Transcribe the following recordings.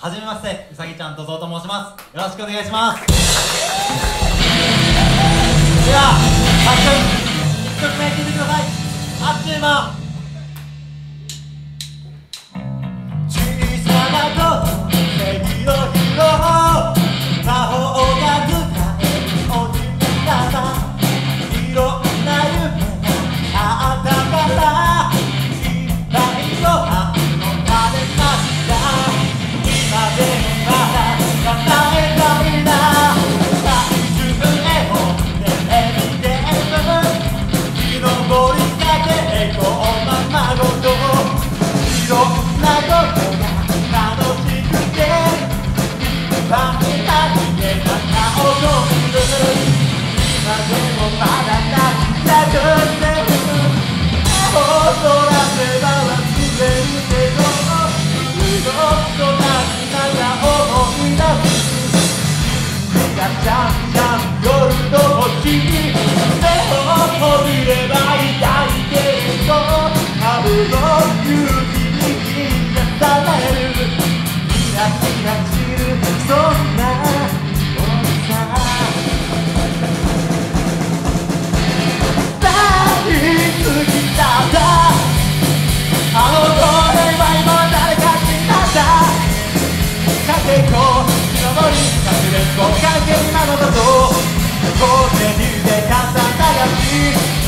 はじめまして、うさぎちゃんとぞうと申します。よろしくお願いします。では、早速、1曲目聴いてください。あっちゅう間。小さなこと、正義の広ていこう。日の森隠れんぼ関係なのだぞここで茹でたさたが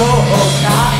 sofocar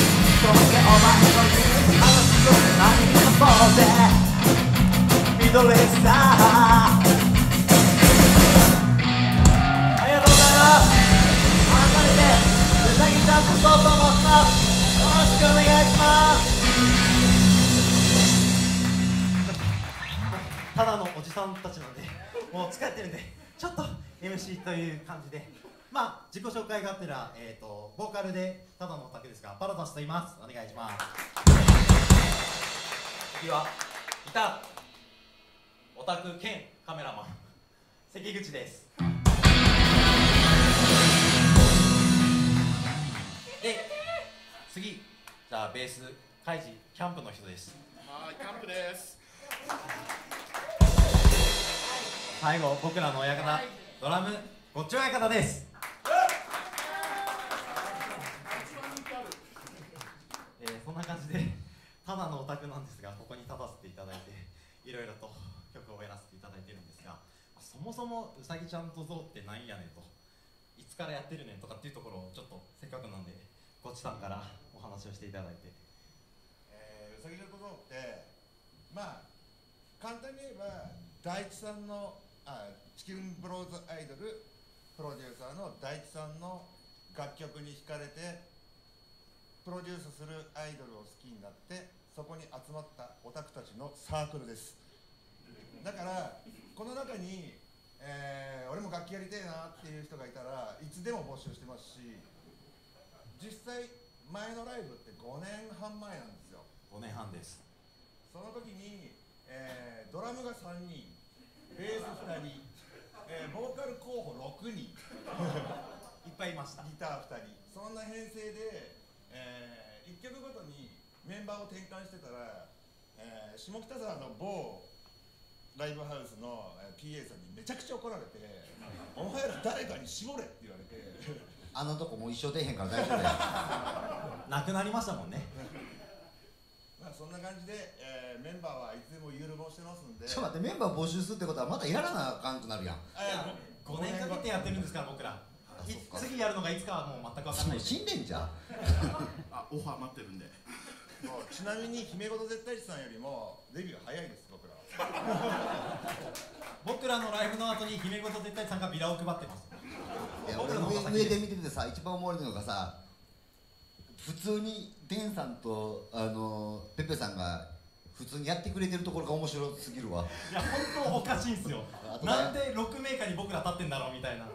にもそうでミドレスターありがとうございます。改めてうさぎちゃんことと申します。よろしくお願いします。ただのおじさんたちなんでもう疲れてるんで。ちょっと MC という感じで。まあ自己紹介がてら、えー、とボーカルでただのオタクですがパラダスと言います。お願いします。次はギターオタク兼カメラマン関口です。で次じゃあベースカイジキャンプの人です。はい、キャンプです。最後僕らの親方ドラムごっちょ親方ですえーそんな感じでただのオタクなんですがここに立たせていただいていろいろと曲をやらせていただいてるんですがそもそもうさぎちゃんとゾウってなんやねんといつからやってるねんとかっていうところをちょっとせっかくなんでごっちさんからお話をしていただいてえー、うさぎのことって、まあ、簡単に言えば、大地さんの、あ、チキンブローズアイドル。プロデューサーの大地さんの楽曲に惹かれて。プロデュースするアイドルを好きになって、そこに集まったオタクたちのサークルです。だから、この中に、えー俺も楽器やりたいなっていう人がいたらいつでも募集してますし実際前のライブって5年半前なんですよ。5年半です。その時に、えードラムが3人ベース2人、えーボーカル候補6人 いっぱいいました。ギター2人そんな編成で、え1曲ごとにメンバーを転換してたら、えー下北沢の某ライブハウスのえー PA さんにめちゃくちゃ怒られて「お前ら誰かに絞れ」って言われて。あのとこもう一生出えへんから大丈夫だよ。なくなりましたもんね。まあそんな感じで、えーメンバーはいつでもゆるぼしてますんで。ちょっと待ってメンバー募集するってことはまたやらなあかんくなるやん。あ5年かけてやってるんですから僕ら。次やるのがいつかはもう全く分かんない。もう死んでんじゃん。あ、オファー待ってるんで。ちなみに姫事絶対値さんよりもデビュー早いです僕ら。僕らのライブの後に姫事絶対さんがビラを配ってます。いや僕俺上上で見ててさ一番思われるのがさ普通にデンさんとあのペペさんが普通にやってくれてるところが面白すぎるわ。いや本当おかしいんですよ。なんで6メーカーに僕ら立ってんだろうみたいな。あ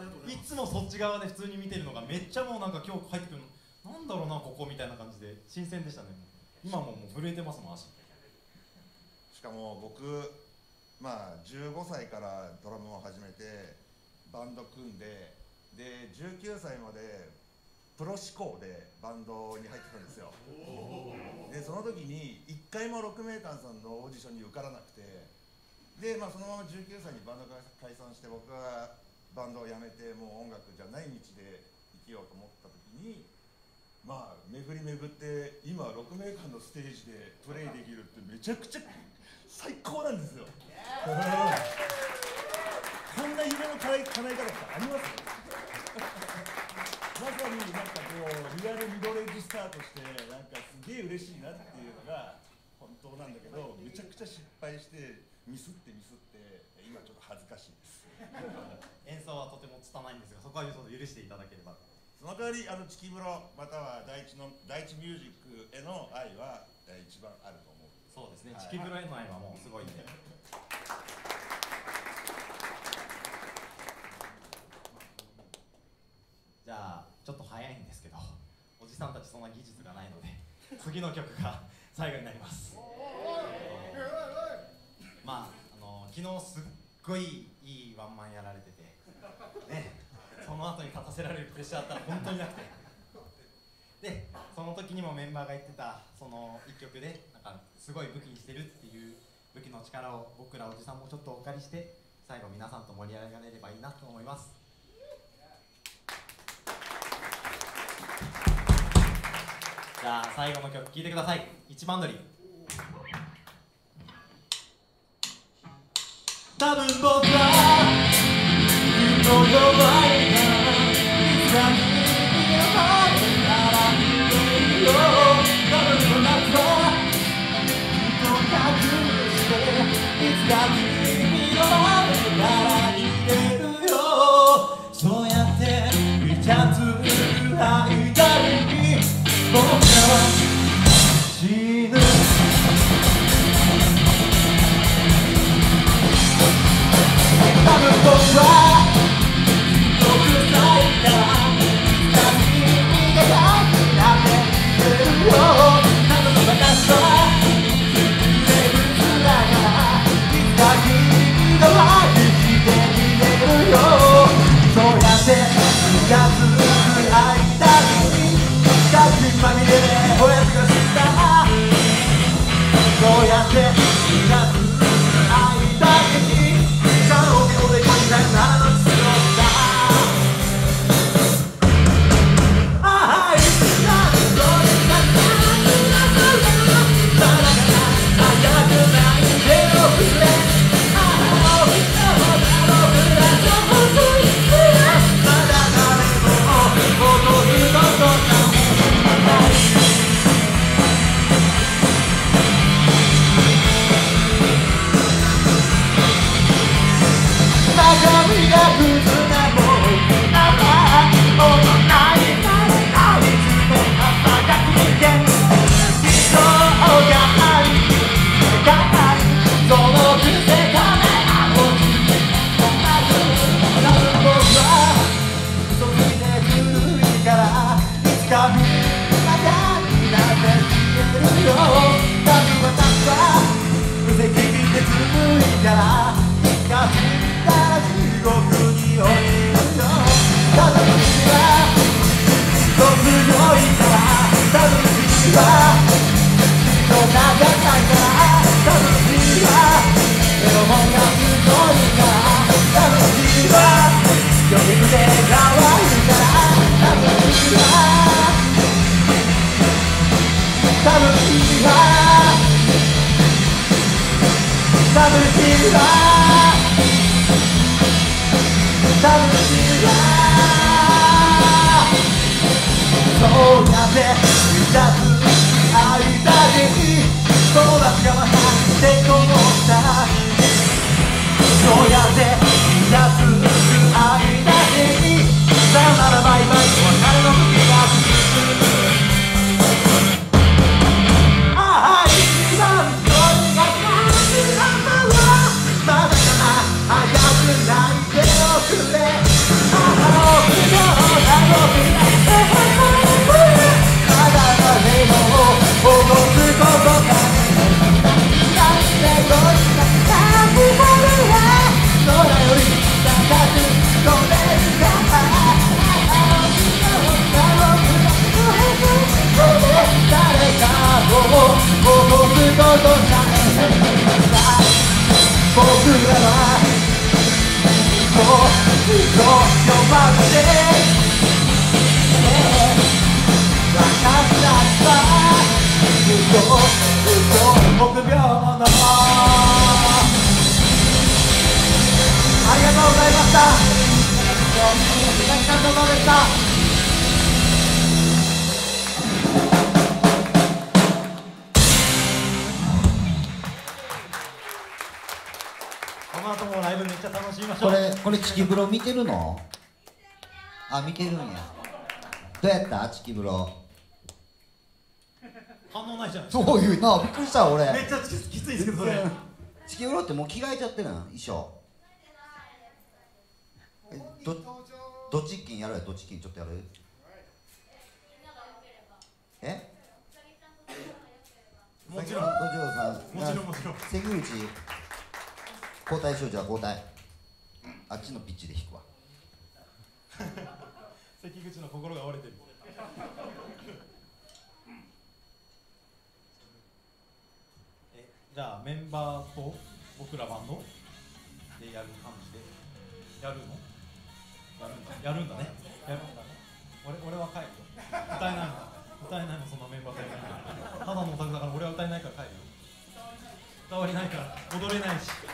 りがとうございいます。つもそっち側で普通に見てるのがめっちゃもうなんか今日入ってくるのなんだろうなここみたいな感じで新鮮でしたね。今ももう震えてますもん足。しかも僕まあ15歳からドラムを始めてバンド組んでで19歳までプロ志向でバンドに入ってたんですよ。でその時に1回も6メーカーさんのオーディションに受からなくてでまあそのまま19歳にバンドが解散して僕がバンドを辞めてもう音楽じゃない道で生きようと思った時にまあ巡り巡って今6メーカーのステージでプレイできるってめちゃくちゃ最高なんですよ。こんな夢の叶え叶え方ってあります？まさになんかこうリアルミドレッジスタートしてなんかすげえ嬉しいなっていうのが本当なんだけどめちゃくちゃ失敗してミスってミスって今ちょっと恥ずかしいです。演奏はとても拙いんですがそこはちょっと許していただければその代わりあのチキブロまたは第一の第一ミュージックへの愛はえー一番あると思う。そうですね。はい。チキブロへの愛はもうすごいんで。じゃあちょっと早いんですけどおじさんたちそんな技術がないので次の曲が最後になります。まああの昨日すっごいいいワンマンやられてての後に立たせられるプレッシャーあったら本当になくて。でその時にもメンバーが言ってたその一曲でなんかすごい武器にしてるっていう武器の力を僕らおじさんもちょっとお借りして最後皆さんと盛り上がれればいいなと思います。じゃあ最後の曲聴いてください。一番乗り。多分僕はきっと弱い。いそうやってこの後もライブめっちゃ楽しみましょう。これこれチキブロ見てるの？あ見てるんや。どうやった？チキブロ反応ないじゃそういうなびっくりした俺。めっちゃきつきついですけどそれチキブロってもう着替えちゃってるの？衣装。えどどっち金やるやどっち金ちょっとやる？え？もちろん。どっちさん。もちろんもちろん。関口。交代しようじゃあ交代。あっちのピッチで弾くわ関口の心が折れてる。えじゃあメンバーと僕らバンド？でやる感じで。やるの？やるんだやるんだね。やるんだね。俺俺は帰るよ。歌えないんだ歌えないのそんなメンバーとやるの。ただのオタクだから俺は歌えないから帰るよ。伝わりないから踊れないし。すい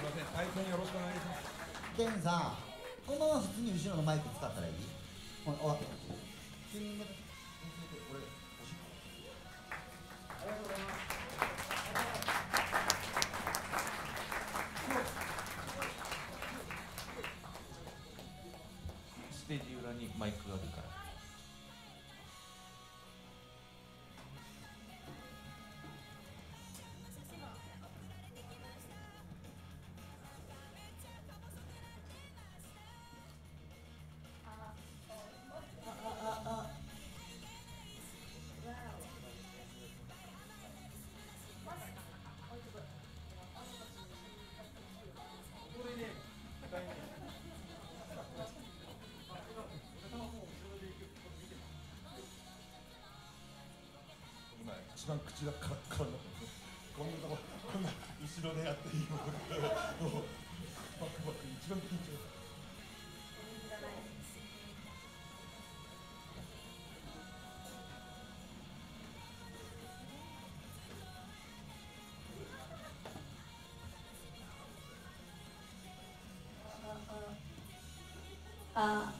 ません。対戦よろしくお願いします。デンさんこのまま普通に後ろのマイク使ったらいい？終わった一番口がカラッカラになってこんなとここんな後ろでやっていいのもうバクバク一番緊張ああ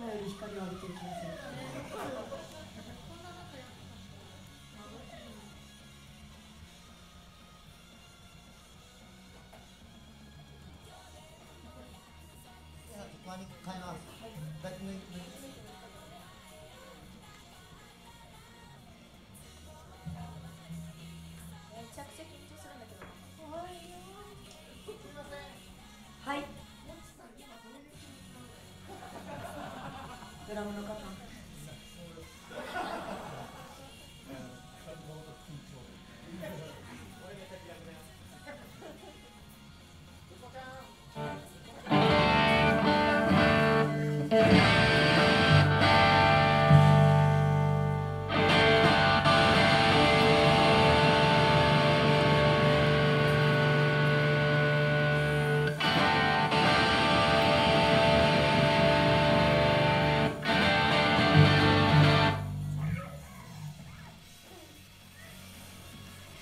今より光を浴びてる気がす。るマイク変えますはい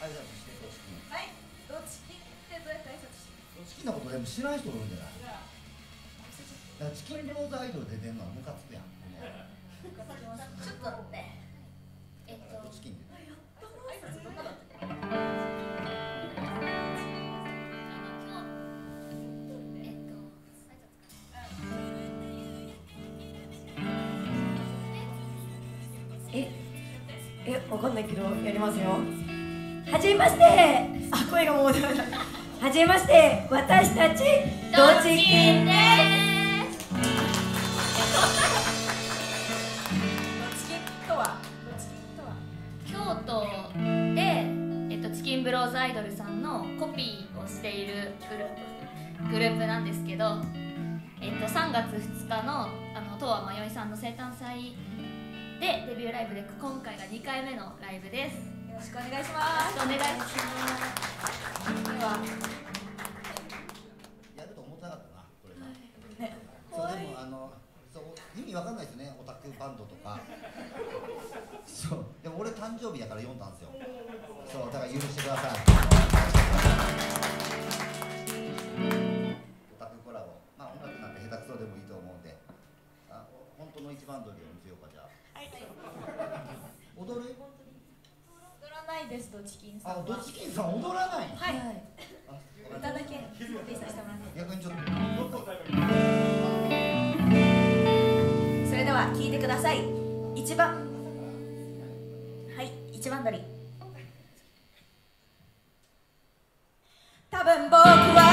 挨拶してどっち金はいどっち切ってどうやって挨拶してどっち金のことでも知らん人が多いんじゃないだか。らチキンローズアイドルで出てんのはムカつくやんちょっと待ってえっとどっち金で挨拶どんなだったあの今日えっと挨拶ええわか。んないけどやりますよはじめまして。あ声がもう出ないはじめまして。私たちドチキンですドチキンとはドチキンとは京都で、えっと、チキンブローズアイドルさんのコピーをしているグループグループなんですけど、えっと、3月2日のあの東和まよいさんの生誕祭でデビューライブで今回が2回目のライブです。ろしくお願いします。ろしくお願いします。ではやると思ってなかったなこれな。ねそうでもあのそう意味わかんないですねオタクバンドとか。誕生日やから読んだんですよ。そうだから許してください。オタクコラボ。まあ音楽なんて下手くそでもいいと思うんで。あ本当の一番鳥を見せようかじゃあ。踊る踊らないですとチキンさんは。あドチキンさん踊らないはい。あ歌だけさせてもらって。逆にちょっとそれでは聞いてください。一番。はい一番撮り。多分僕は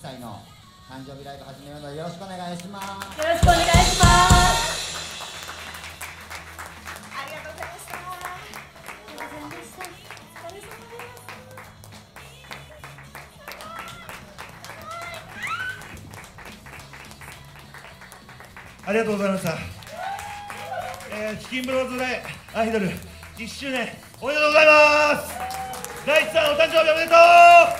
歳の誕生日ライブ始めるのでよろしくお願いします。よろしくお願いしますありがとうございました。ありがとうございましたありがとうございました、えー、チキンブローズでアイドル1周年おめでとうございます。大地さんお誕生日おめでとう